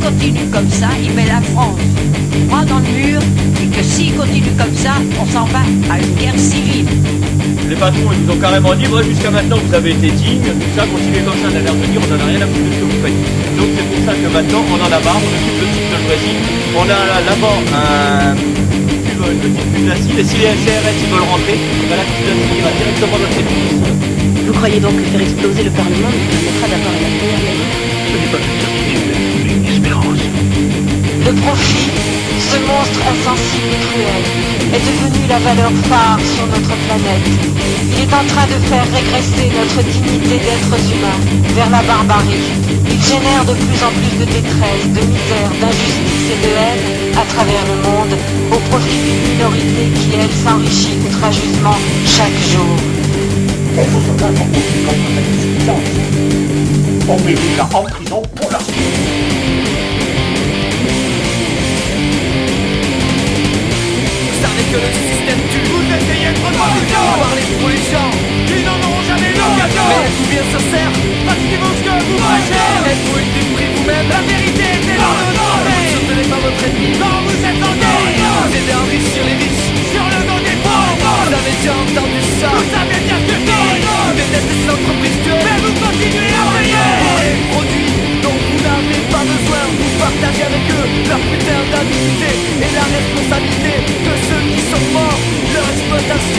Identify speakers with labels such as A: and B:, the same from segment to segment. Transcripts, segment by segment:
A: continue comme ça, il met la France droit dans le mur et que s'il continue comme ça, on s'en va à une guerre civile.
B: Les patrons, ils nous ont carrément dit, voilà, jusqu'à maintenant, vous avez été dignes, tout ça, continuez comme ça, on a l'air de dire, on en a rien à foutre de ce que vous faites. Donc c'est pour ça que maintenant, on en a marre, on occupe le site de Brésil, on a là-bas un une petite pub d'acide, et si les CRS ils veulent rentrer, ben, la pub d'acide ira directement dans cette piste.
C: Vous croyez donc que faire exploser le Parlement nous permettra d'avoir la première
D: Ce n'est pas Le
E: profit, ce monstre insensible et cruel, est devenu la valeur phare sur notre planète. Il est en train de faire régresser notre dignité d'êtres humains vers la barbarie. Il génère de plus en plus de détresse, de misère, d'injustice et de haine à travers le monde au profit d'une minorité qui, elle, s'enrichit outrageusement chaque jour.
D: Pour
F: les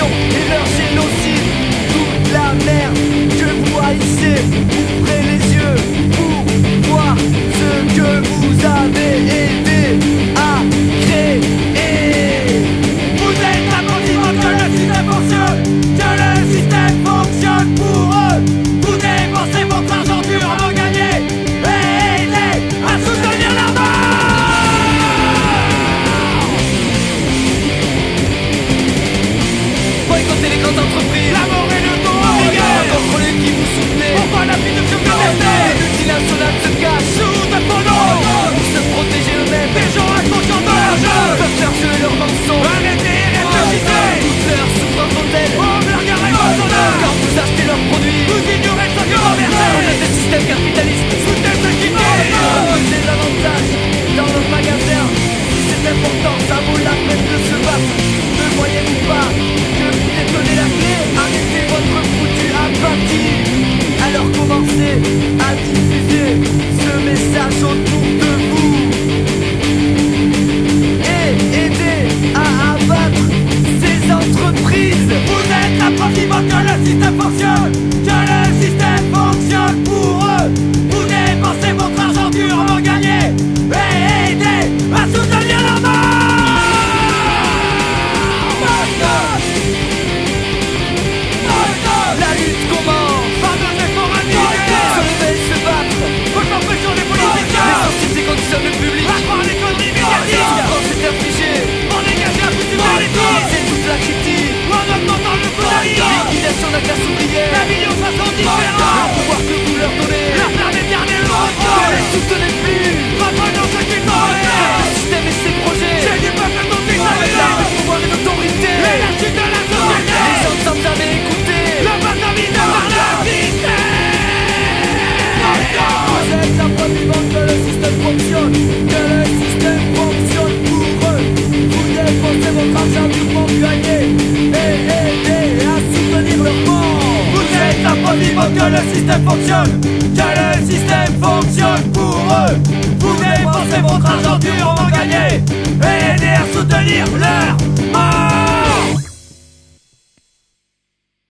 F: et leur génocide. Toute la merde que vous haïssez. Ouvrez les yeux pour voir ce que vous avez Commencez à diffuser ce message autour de Liquidation de la preuve vivante que le système fonctionne Que le système fonctionne pour eux. Vous dépensez votre argent durement gagné Et aidez à soutenir leur